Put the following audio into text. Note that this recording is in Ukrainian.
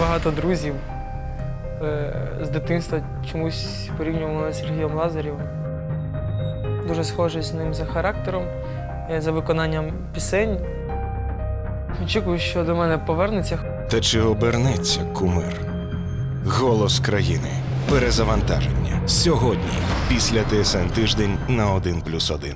багато друзів. Е, з дитинства чомусь порівнювали з Сергієм Лазарєвим. Дуже схожий з ним за характером, е, за виконанням пісень. Очікую, що до мене повернеться. Та чи обернеться кумир? Голос країни. Перезавантаження. Сьогодні, після ТСН тиждень на 1+,1.